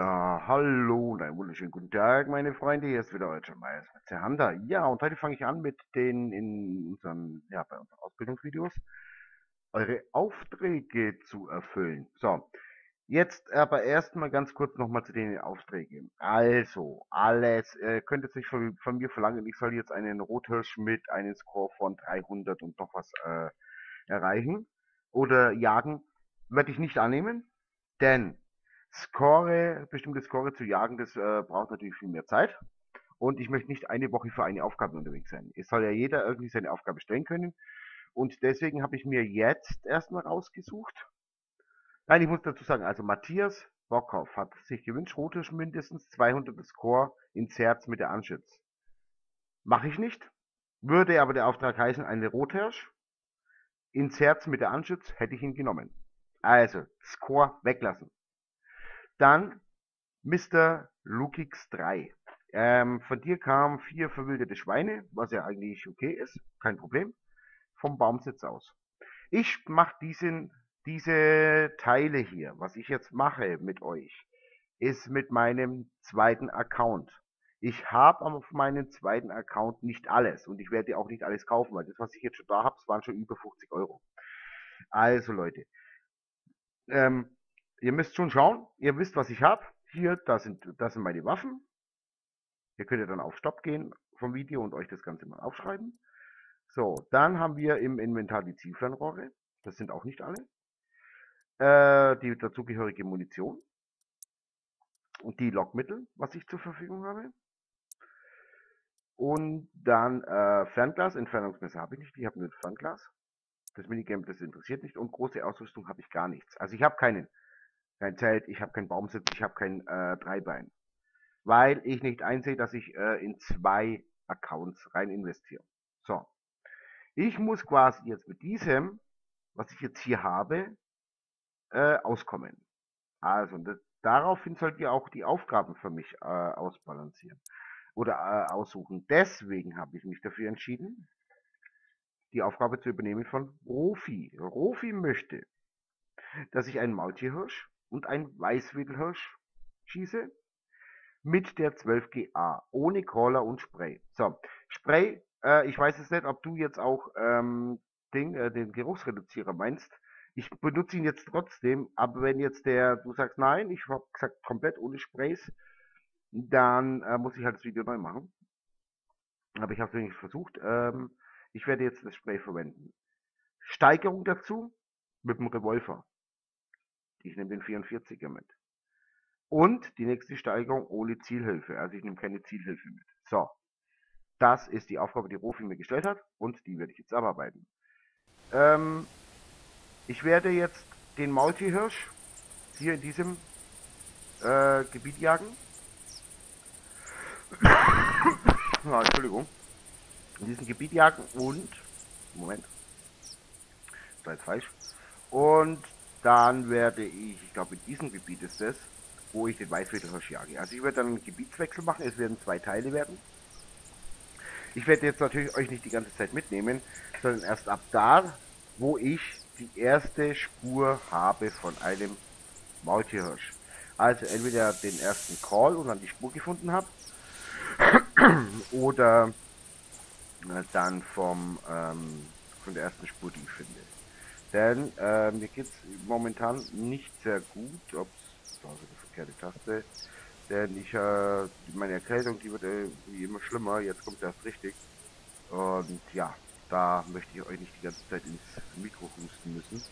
Ja, hallo und einen wunderschönen guten Tag, meine Freunde. Hier ist wieder euer John mit der Hunter. Ja, und heute fange ich an mit den in unseren, ja, bei unseren Ausbildungsvideos eure Aufträge zu erfüllen. So, jetzt aber erstmal ganz kurz nochmal zu den Aufträgen. Also, alles, äh, könnt ihr sich von, von, mir verlangen, ich soll jetzt einen Rothirsch mit einem Score von 300 und noch was äh, erreichen oder jagen, werde ich nicht annehmen, denn Score, bestimmte Score zu jagen, das äh, braucht natürlich viel mehr Zeit. Und ich möchte nicht eine Woche für eine Aufgabe unterwegs sein. Es soll ja jeder irgendwie seine Aufgabe stellen können. Und deswegen habe ich mir jetzt erstmal rausgesucht. Nein, ich muss dazu sagen, also Matthias Bockhoff hat sich gewünscht, rotisch mindestens 200 Score ins Herz mit der Anschütz. Mache ich nicht. Würde aber der Auftrag heißen, eine Rothirsch ins Herz mit der Anschütz, hätte ich ihn genommen. Also, Score weglassen. Dann Mr. Lukix 3. Ähm, von dir kamen vier verwilderte Schweine, was ja eigentlich okay ist, kein Problem, vom Baumsitz aus. Ich mache diesen, diese Teile hier, was ich jetzt mache mit euch, ist mit meinem zweiten Account. Ich habe auf meinem zweiten Account nicht alles und ich werde auch nicht alles kaufen, weil das, was ich jetzt schon da habe, waren schon über 50 Euro. Also Leute, ähm, ihr müsst schon schauen, ihr wisst, was ich habe. Hier, das sind, das sind meine Waffen. Ihr könnt ja dann auf Stopp gehen vom Video und euch das Ganze mal aufschreiben. So, dann haben wir im Inventar die Zielfernrohre. Das sind auch nicht alle. Äh, die dazugehörige Munition. Und die Lockmittel, was ich zur Verfügung habe. Und dann äh, Fernglas, Entfernungsmesser habe ich nicht, ich habe nur ein Fernglas. Das Minigame, das interessiert nicht. Und große Ausrüstung habe ich gar nichts. Also ich habe keinen kein Zelt, ich habe keinen Baumsitz, ich habe kein äh, Dreibein. Weil ich nicht einsehe, dass ich äh, in zwei Accounts rein investiere. So. Ich muss quasi jetzt mit diesem, was ich jetzt hier habe, äh, auskommen. Also das, daraufhin sollt ihr auch die Aufgaben für mich äh, ausbalancieren oder äh, aussuchen. Deswegen habe ich mich dafür entschieden, die Aufgabe zu übernehmen von Rofi. Rofi möchte, dass ich einen Maultierhirsch und ein Weißwedelhirsch schieße mit der 12GA, ohne Crawler und Spray. So, Spray, äh, ich weiß es nicht, ob du jetzt auch ähm, Ding, äh, den Geruchsreduzierer meinst. Ich benutze ihn jetzt trotzdem, aber wenn jetzt der, du sagst nein, ich habe gesagt komplett ohne Sprays, dann äh, muss ich halt das Video neu machen. Aber ich habe es wenigstens versucht. Ähm, ich werde jetzt das Spray verwenden. Steigerung dazu mit dem Revolver. Ich nehme den 44er mit. Und die nächste Steigerung ohne Zielhilfe. Also ich nehme keine Zielhilfe mit. So. Das ist die Aufgabe, die Rofi mir gestellt hat. Und die werde ich jetzt abarbeiten. Ähm, ich werde jetzt den Maultierhirsch hier in diesem äh, Gebiet jagen. ah, Entschuldigung. In diesem Gebiet jagen und Moment. Das war jetzt falsch. Und dann werde ich, ich glaube in diesem Gebiet ist es, wo ich den Weißwetterhirsch jage. Also ich werde dann einen Gebietswechsel machen, es werden zwei Teile werden. Ich werde jetzt natürlich euch nicht die ganze Zeit mitnehmen, sondern erst ab da, wo ich die erste Spur habe von einem Maultierhirsch. Also entweder den ersten Call und dann die Spur gefunden habe, oder dann vom ähm, von der ersten Spur, die ich finde. Denn äh, mir geht es momentan nicht sehr gut, ob also die verkehrte Taste, denn ich äh, meine Erkältung, die wird äh, immer schlimmer, jetzt kommt erst richtig. Und ja, da möchte ich euch nicht die ganze Zeit ins Mikro husten müssen.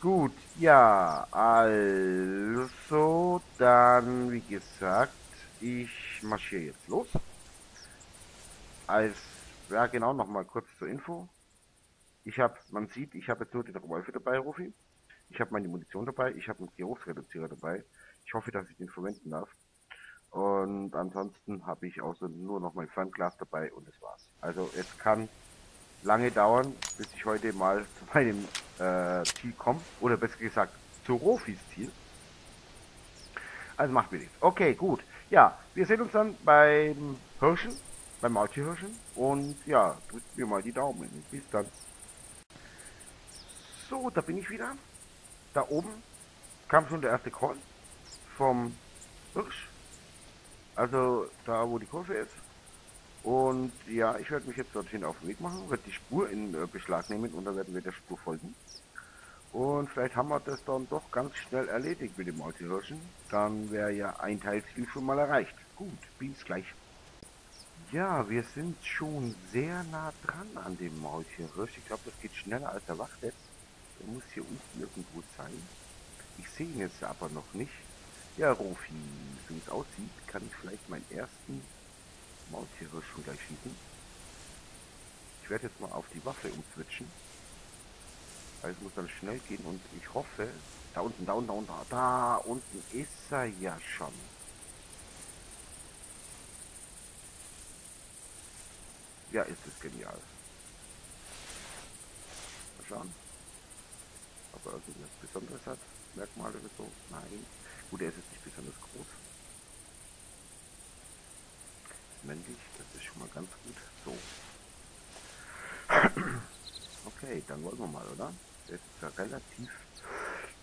Gut, ja, also dann, wie gesagt, ich marschiere jetzt los. Als, ja genau, nochmal kurz zur Info. Ich habe, man sieht, ich habe jetzt nur den Revolver dabei, Rufi. Ich habe meine Munition dabei, ich habe einen Geruchsreduzierer dabei. Ich hoffe, dass ich den verwenden darf. Und ansonsten habe ich außer nur noch mein Fernglas dabei und das war's. Also es kann lange dauern, bis ich heute mal zu meinem äh, Ziel komme. Oder besser gesagt, zu Rofis Ziel. Also macht mir nichts. Okay, gut. Ja, wir sehen uns dann beim Hirschen, beim Maultierhirschen. Und ja, drückt mir mal die Daumen. Bis dann. So, da bin ich wieder. Da oben kam schon der erste Call vom Hirsch. Also da, wo die Kurve ist. Und ja, ich werde mich jetzt dorthin auf den Weg machen, werde die Spur in äh, Beschlag nehmen und dann werden wir der Spur folgen. Und vielleicht haben wir das dann doch ganz schnell erledigt mit dem Maultierhirschen. Dann wäre ja ein Teilziel schon mal erreicht. Gut, bis gleich. Ja, wir sind schon sehr nah dran an dem Maultierhirsch. Ich glaube, das geht schneller als erwartet. Der muss hier unten irgendwo sein. Ich sehe ihn jetzt aber noch nicht. Ja, Rofi, so wie es aussieht, kann ich vielleicht meinen ersten Maultiere schon gleich schießen. Ich werde jetzt mal auf die Waffe umswitchen. Also muss dann schnell gehen und ich hoffe, da unten, da unten, da unten, da unten ist er ja schon. Ja, ist es genial. Mal schauen, ob er irgendwas Besonderes hat. Merkmale oder so. Nein. Gut, er ist jetzt nicht besonders groß. Männlich, das ist schon mal ganz gut. So. Okay, dann wollen wir mal, oder? Der ist ja relativ...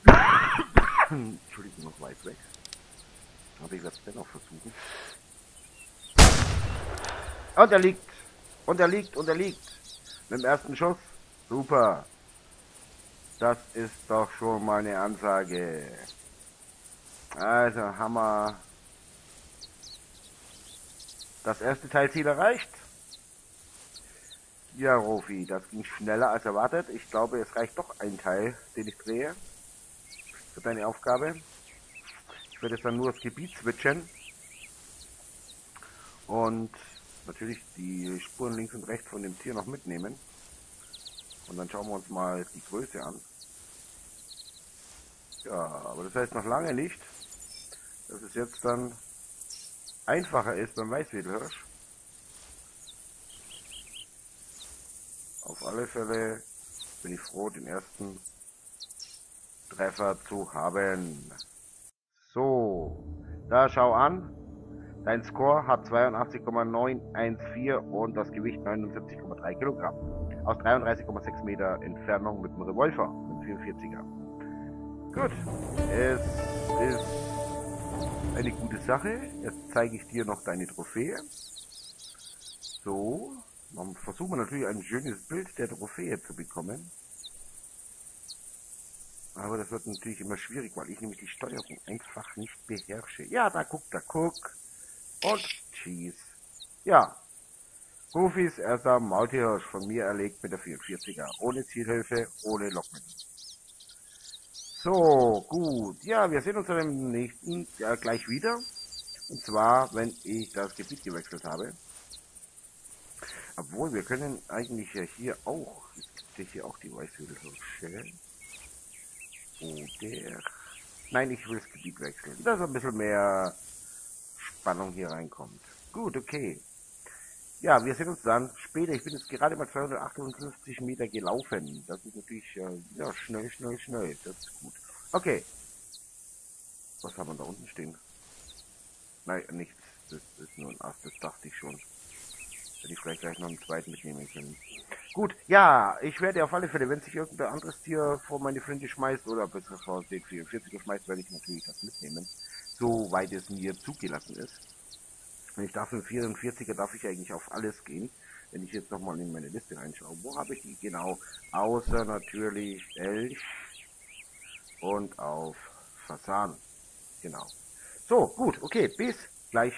Entschuldigung, noch weit weg. Aber ich werde es dennoch versuchen. Und er liegt. Und er liegt. Und er liegt. Mit dem ersten Schuss. Super. Das ist doch schon mal eine Ansage. Also wir das erste Teilziel erreicht. Ja, Rofi, das ging schneller als erwartet. Ich glaube, es reicht doch ein Teil, den ich drehe. Für deine Aufgabe. Ich werde jetzt dann nur das Gebiet switchen. Und natürlich die Spuren links und rechts von dem Tier noch mitnehmen. Und dann schauen wir uns mal die Größe an. Ja, aber das heißt noch lange nicht, dass es jetzt dann einfacher ist beim Weißwedelhirsch. Auf alle Fälle bin ich froh, den ersten Treffer zu haben. So, da schau an. Dein Score hat 82,914 und das Gewicht 79,3 Kilogramm. Aus 33,6 Meter Entfernung mit dem Revolver, mit dem 44er. Gut, es ist eine gute Sache. Jetzt zeige ich dir noch deine Trophäe. So, dann versuchen wir natürlich ein schönes Bild der Trophäe zu bekommen. Aber das wird natürlich immer schwierig, weil ich nämlich die Steuerung einfach nicht beherrsche. Ja, da guck, da guck. Und Cheese. Ja. Profis erster Maultierhirsch von mir erlegt mit der 44er. Ohne Zielhilfe, ohne Lockmittel. So, gut. Ja, wir sehen uns dann im nächsten ja, gleich wieder. Und zwar, wenn ich das Gebiet gewechselt habe. Obwohl, wir können eigentlich ja hier auch, es gibt ja hier auch die Weißhügelhirsche. Oder, nein, ich will das Gebiet wechseln, dass ein bisschen mehr Spannung hier reinkommt. Gut, okay. Ja, wir sehen uns dann später. Ich bin jetzt gerade mal 258 Meter gelaufen. Das ist natürlich äh, ja, schnell, schnell, schnell. Das ist gut. Okay. Was haben wir da unten stehen? Nein, nichts. Das ist nur ein Ast, das dachte ich schon. Hätte ich vielleicht gleich noch einen zweiten mitnehmen können. Gut, ja, ich werde auf alle Fälle, wenn sich irgendein anderes Tier vor meine Flinte schmeißt oder besser vor den 44er schmeißt, werde ich natürlich das mitnehmen. Soweit es mir zugelassen ist. Wenn ich dafür 44er darf ich eigentlich auf alles gehen. Wenn ich jetzt nochmal in meine Liste reinschaue, wo habe ich die genau? Außer natürlich Elch und auf Fasan. Genau. So, gut, okay, bis gleich.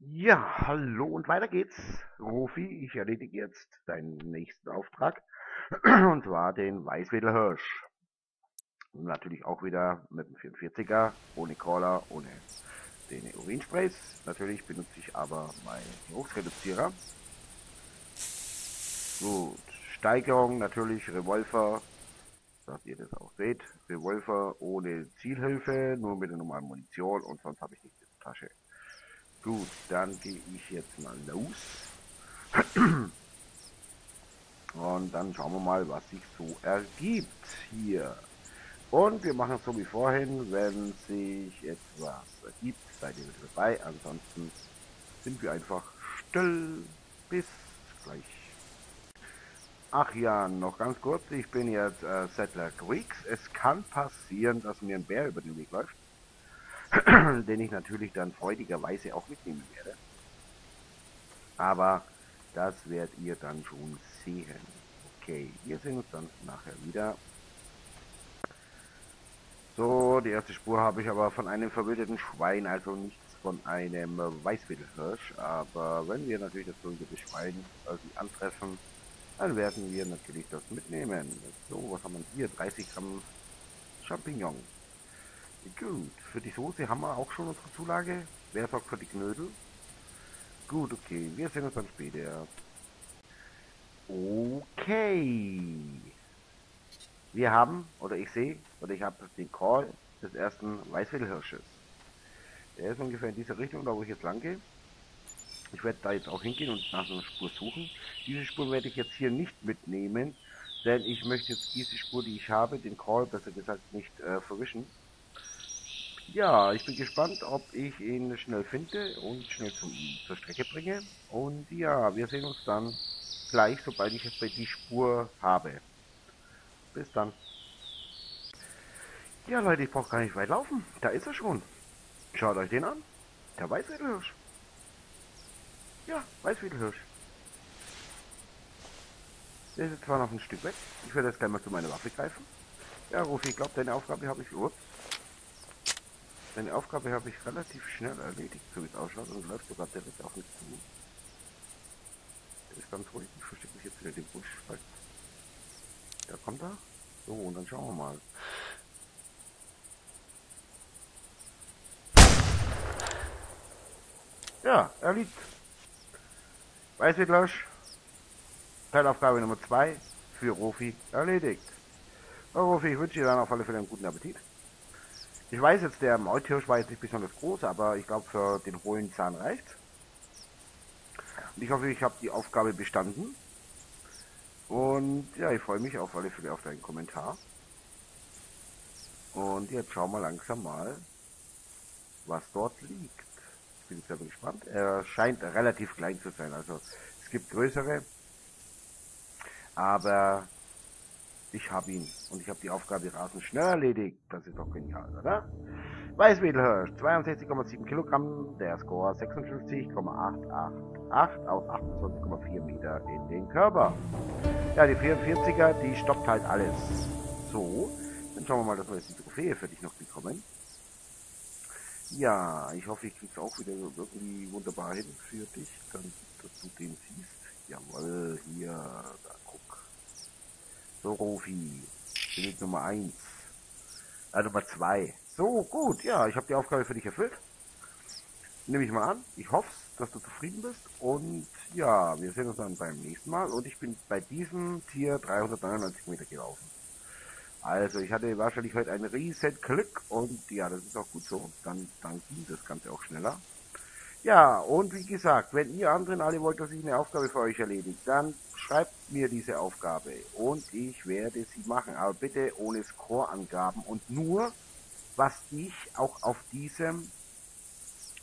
Ja, hallo und weiter geht's. Rufi, ich erledige jetzt deinen nächsten Auftrag. Und zwar den Weißwedelhirsch. Natürlich auch wieder mit dem 44er, ohne Caller, ohne den Urinsprays. Natürlich benutze ich aber meinen Geruchsreduzierer. Gut, Steigerung natürlich, Revolver, dass ihr das auch seht. Revolver ohne Zielhilfe, nur mit der normalen Munition und sonst habe ich nichts in der Tasche. Gut, dann gehe ich jetzt mal los. Und dann schauen wir mal, was sich so ergibt hier. Und wir machen es so wie vorhin, wenn sich etwas ergibt, seid ihr wieder dabei. Ansonsten sind wir einfach still. Bis gleich. Ach ja, noch ganz kurz, ich bin jetzt äh, Settler Greeks. Es kann passieren, dass mir ein Bär über den Weg läuft, den ich natürlich dann freudigerweise auch mitnehmen werde. Aber das werdet ihr dann schon sehen. Okay, wir sehen uns dann nachher wieder. So, die erste Spur habe ich aber von einem verwilderten Schwein, also nichts von einem Weißweddelhirsch. Aber wenn wir natürlich das verwilderte Schwein irgendwie antreffen, dann werden wir natürlich das mitnehmen. So, was haben wir hier? 30 Gramm Champignon. Gut, für die Soße haben wir auch schon unsere Zulage. Wer sorgt für die Knödel? Gut, okay, wir sehen uns dann später. Okay. Wir haben, oder ich sehe, oder ich habe den Call des ersten Weißweddelhirsches. Der ist ungefähr in dieser Richtung, da wo ich jetzt lang gehe. Ich werde da jetzt auch hingehen und nach einer Spur suchen. Diese Spur werde ich jetzt hier nicht mitnehmen, denn ich möchte jetzt diese Spur, die ich habe, den Call besser gesagt nicht äh, verwischen. Ja, ich bin gespannt, ob ich ihn schnell finde und schnell zum, zur Strecke bringe. Und ja, wir sehen uns dann gleich, sobald ich jetzt bei die Spur habe. Bis dann. Ja Leute, ich brauche gar nicht weit laufen. Da ist er schon. Schaut euch den an. Der Weißwedelhirsch. Ja, Weißwedelhirsch. Der ist jetzt zwar noch ein Stück weg. Ich werde jetzt gleich mal zu meiner Waffe greifen. Ja, Rufi, ich glaube, deine Aufgabe habe ich... Ups. Deine Aufgabe habe ich relativ schnell erledigt, so wie es ausschaut, und läuft sogar direkt auf mich zu. Der ist ganz ruhig. Ich verstecke mich jetzt wieder den Busch. Da kommt er. So, und dann schauen wir mal. Ja, er liegt. Weißwittlösch. Teilaufgabe Nummer 2 für Rofi erledigt. So, Rofi, ich wünsche dir dann auf alle Fälle einen guten Appetit. Ich weiß jetzt, der Mauthirsch war jetzt nicht besonders groß, aber ich glaube für den hohlen Zahn reicht. Und ich hoffe, ich habe die Aufgabe bestanden. Und ja, ich freue mich auf alle Fälle auf deinen Kommentar. Und jetzt schauen wir langsam mal, was dort liegt. Ich bin sehr gespannt. Er scheint relativ klein zu sein. Also es gibt größere. Aber ich habe ihn. Und ich habe die Aufgabe rasend schnell erledigt. Das ist doch genial, oder? Weißwedelhirsch, 62,7 Kilogramm, der Score 56,888 auf 28,4 Meter in den Körper. Ja, die 44er, die stoppt halt alles. So, dann schauen wir mal, dass wir jetzt die Trophäe für dich noch bekommen. Ja, ich hoffe, ich krieg's auch wieder irgendwie wunderbar hin für dich, dann, dass du den siehst. Jawohl, hier, da guck. So, Rofi, Bild Nummer 1. Äh, Nummer 2. So, gut, ja, ich habe die Aufgabe für dich erfüllt. Nehme ich mal an. Ich hoffe, dass du zufrieden bist. Und ja, wir sehen uns dann beim nächsten Mal. Und ich bin bei diesem Tier 399 Meter gelaufen. Also ich hatte wahrscheinlich heute ein riesen Glück und ja, das ist auch gut so. Dann, dann ging das Ganze auch schneller. Ja, und wie gesagt, wenn ihr anderen alle wollt, dass ich eine Aufgabe für euch erledige, dann schreibt mir diese Aufgabe und ich werde sie machen. Aber bitte ohne Score-Angaben und nur was ich auch auf diesem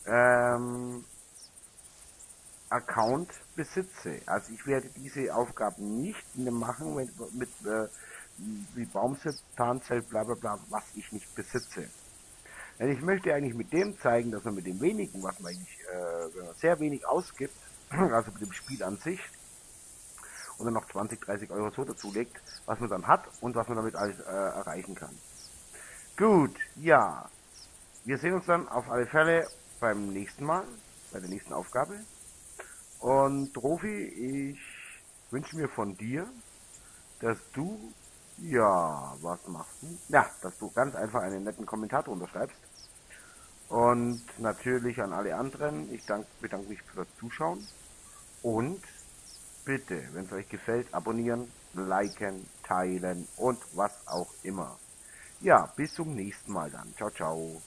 ähm, Account besitze. Also ich werde diese Aufgaben nicht machen wenn, mit äh, wie Baumzelt, Tarnzelt, bla bla bla, was ich nicht besitze. Denn ich möchte eigentlich mit dem zeigen, dass man mit dem wenigen, was man eigentlich äh, sehr wenig ausgibt, also mit dem Spiel an sich, und dann noch 20, 30 Euro so dazulegt, was man dann hat und was man damit alles äh, erreichen kann. Gut, ja. Wir sehen uns dann auf alle Fälle beim nächsten Mal, bei der nächsten Aufgabe. Und Rofi, ich wünsche mir von dir, dass du, ja, was machst du? Ja, dass du ganz einfach einen netten Kommentar drunter schreibst. Und natürlich an alle anderen, ich dank, bedanke mich für das Zuschauen. Und bitte, wenn es euch gefällt, abonnieren, liken, teilen und was auch immer. Ja, bis zum nächsten Mal dann. Ciao, ciao.